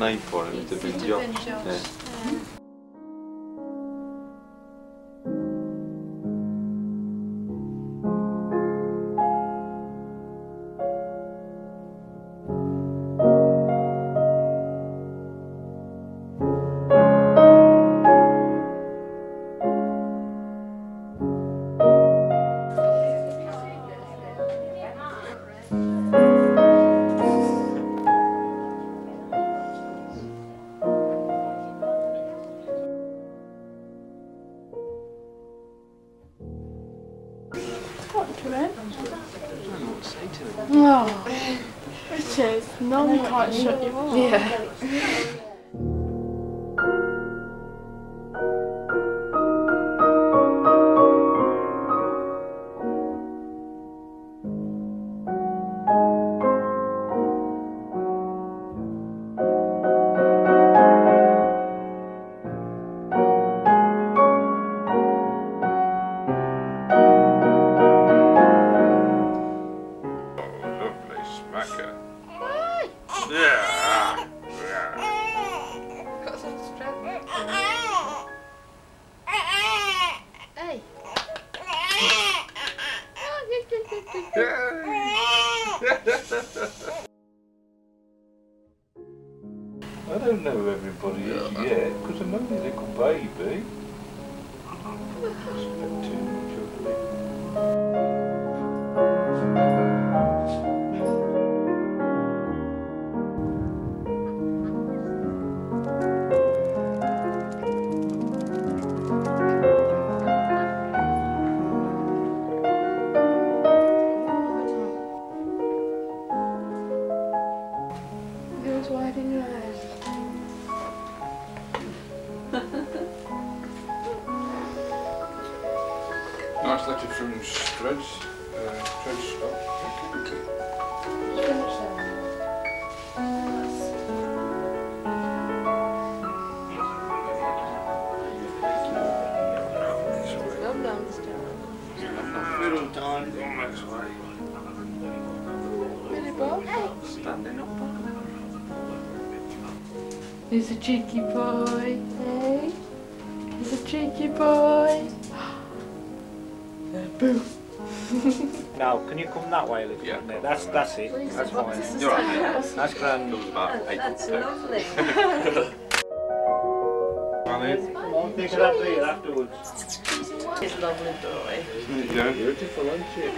think of a name for him. It'd have been Josh. Yeah. Talk to him. Oh, Richard, no one can't shut you up. Yeah. He's a cheeky boy, hey? He's a cheeky boy. Boo. No, can you come that way a little Yeah. bit? That's that's it. That's fine. You're right. That's grand. It was about eight That's lovely. Come on, think of that later afterwards. He's a lovely boy. Yeah, beautiful, aren't you?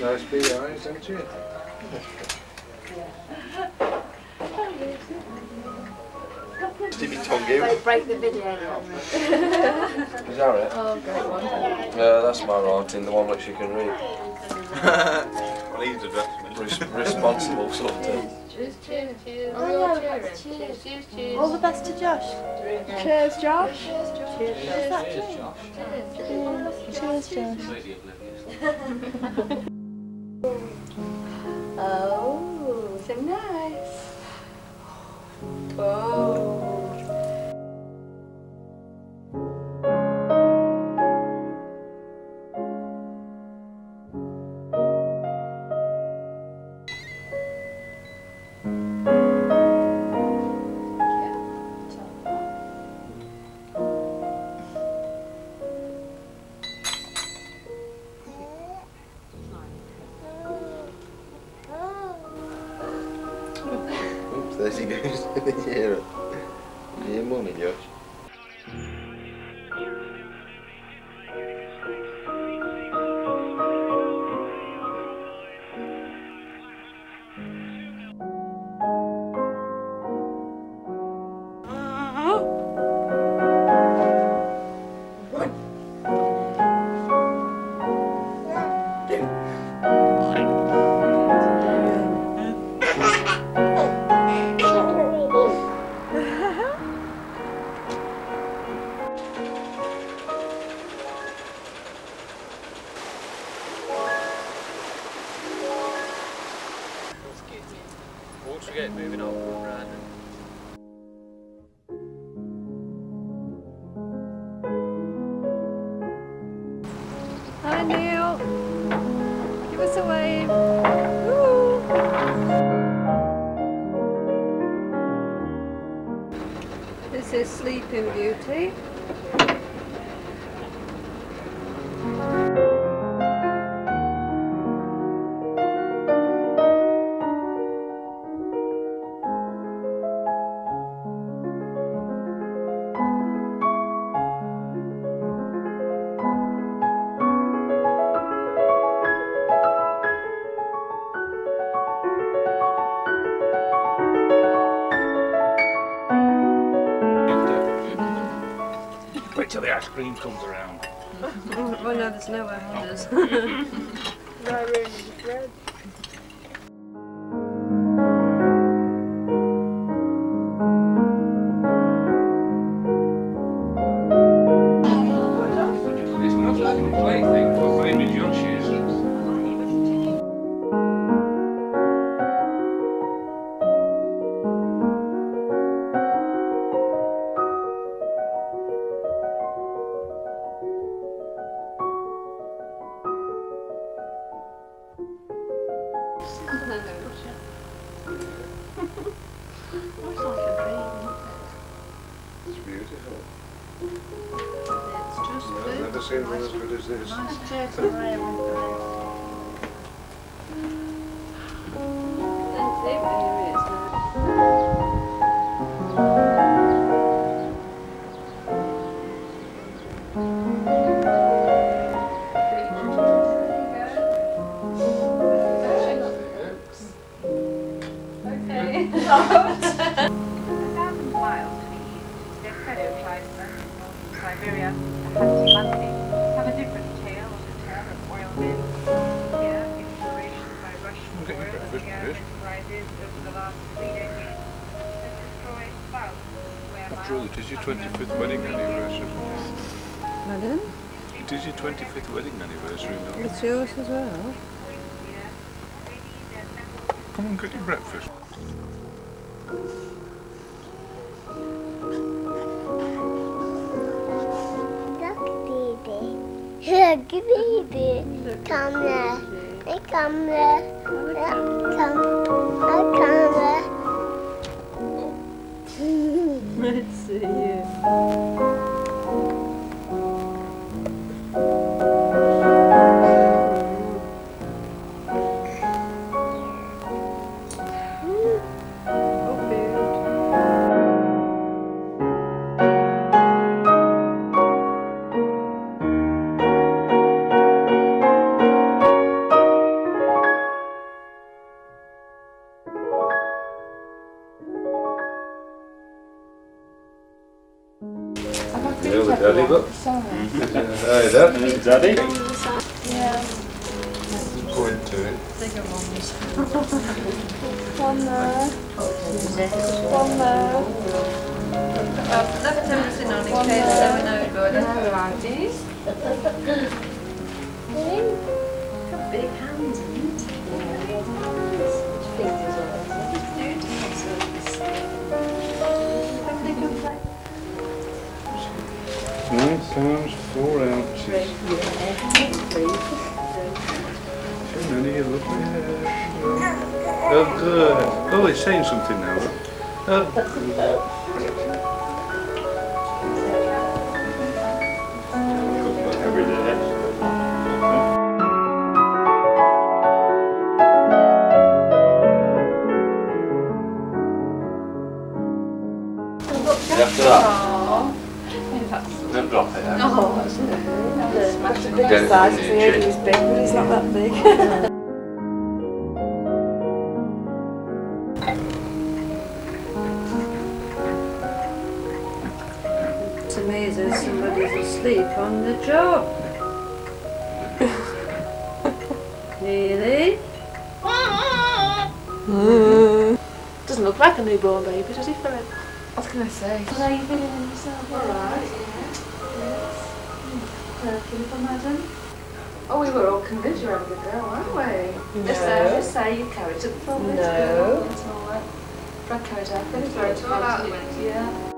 Nice big eyes, aren't you? Jimmy Tongue Break, break the video. Is that it? Oh, great one. Yeah, that's my writing, the one which you can read. well, he's addressed me. Res- responsible sort of thing. Cheers, cheers, cheers. Oh, all yeah, cheers. Cheers, cheers, cheers. All the best to Josh. Cheers, Josh. Cheers, Cheers, Josh. Oh, Oh. Oops, there Hi, Neil. Give us a wave. This is Sleeping Beauty. Wait till the ice cream comes around. Oh no, there's nowhere no others. This. Miles it is your 25th wedding anniversary. Madam, It is your 25th wedding anniversary now. it's yours as well. Come on, get your breakfast. Look, baby. Look, baby. Come here. Hey, come here. I here. Let's see. Yeah, the daddy look. Mm-hmm. Hey, Dad. Daddy? Point to it. I've left everything on in case there were no good. Big hands, Nine times four ounces. None of your lovely. Oh, good. Oh, it's saying something now. Oh, Get it in your chin. big, but he's not that big. To me, as though somebody's asleep on the job. really? Doesn't look like a newborn baby, does he, Philip? I was going to say. How are you feeling yourself? Alright, Philip and Madam? Oh, we were all convinced you were having a girl, weren't we? Just say, just say you carried it forward. No. It's all right. Brad carried out. It's very expensive. Yeah.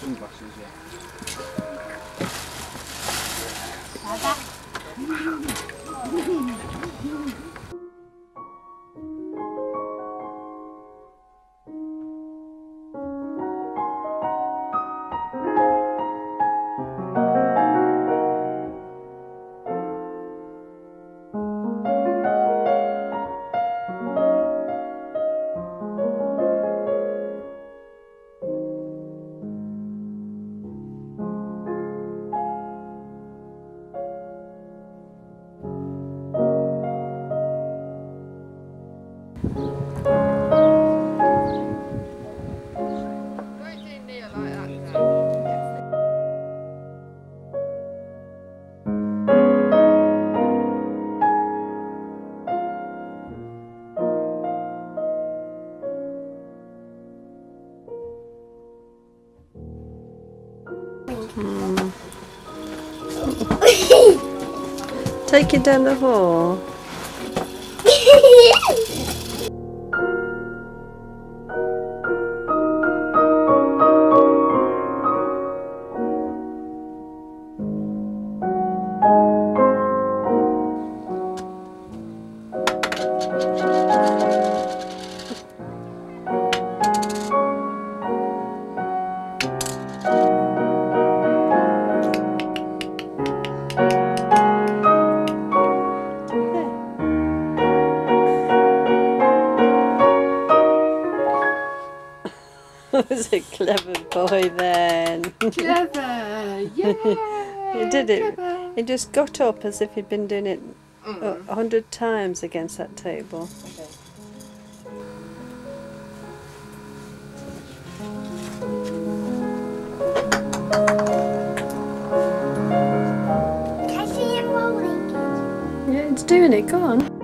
Sunglasses, yeah. Take it down the hall. was a clever boy then. Clever. Yeah. he did it. Clever. He just got up as if he'd been doing it a a hundred times against that table. Okay. Can I see it rolling? Yeah, it's doing it. Go on.